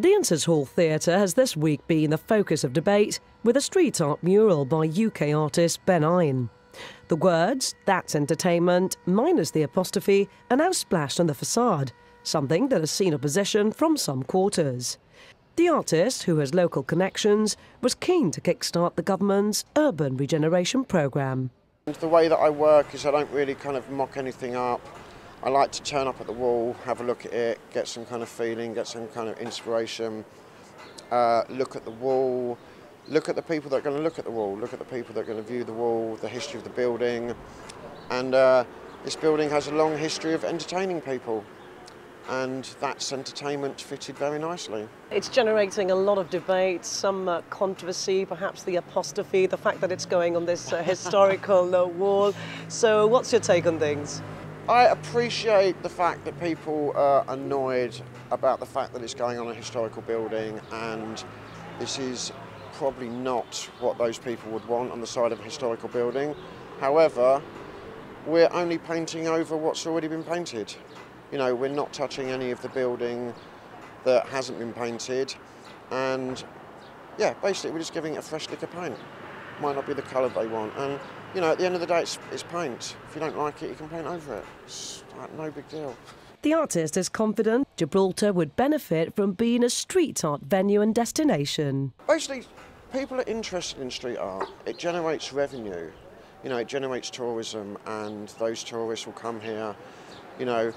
The Ince's Hall Theatre has this week been the focus of debate with a street art mural by UK artist Ben Eine. The words, that's entertainment, minus the apostrophe, are now splashed on the facade, something that has seen opposition from some quarters. The artist, who has local connections, was keen to kickstart the government's urban regeneration programme. The way that I work is I don't really kind of mock anything up. I like to turn up at the wall, have a look at it, get some kind of feeling, get some kind of inspiration, uh, look at the wall, look at the people that are going to look at the wall, look at the people that are going to view the wall, the history of the building. And uh, this building has a long history of entertaining people and that's entertainment fitted very nicely. It's generating a lot of debate, some uh, controversy, perhaps the apostrophe, the fact that it's going on this uh, historical uh, wall. So, what's your take on things? I appreciate the fact that people are annoyed about the fact that it's going on a historical building and this is probably not what those people would want on the side of a historical building. However, we're only painting over what's already been painted. You know, we're not touching any of the building that hasn't been painted and yeah, basically we're just giving it a fresh lick of paint. Might not be the colour they want and you know, at the end of the day, it's, it's paint. If you don't like it, you can paint over it. It's like, no big deal. The artist is confident Gibraltar would benefit from being a street art venue and destination. Basically, people are interested in street art. It generates revenue. You know, it generates tourism, and those tourists will come here, you know,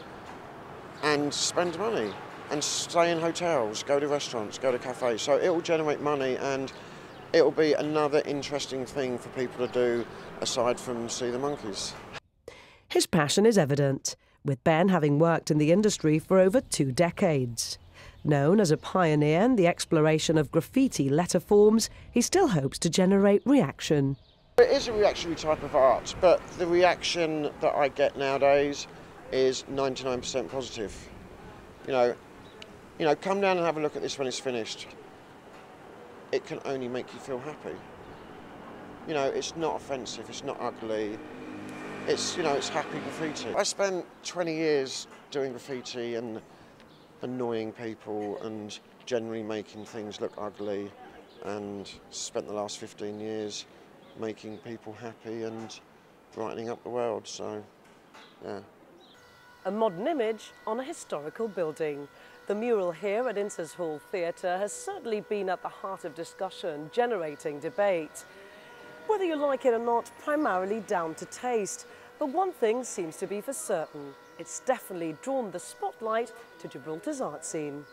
and spend money and stay in hotels, go to restaurants, go to cafes. So it will generate money and it will be another interesting thing for people to do aside from see the monkeys. His passion is evident, with Ben having worked in the industry for over two decades. Known as a pioneer in the exploration of graffiti letter forms, he still hopes to generate reaction. It is a reactionary type of art, but the reaction that I get nowadays is 99% positive. You know, you know, come down and have a look at this when it's finished it can only make you feel happy. You know, it's not offensive, it's not ugly. It's, you know, it's happy graffiti. I spent 20 years doing graffiti and annoying people and generally making things look ugly and spent the last 15 years making people happy and brightening up the world, so yeah. A modern image on a historical building. The mural here at Ince's Hall Theatre has certainly been at the heart of discussion, generating debate. Whether you like it or not, primarily down to taste. But one thing seems to be for certain. It's definitely drawn the spotlight to Gibraltar's art scene.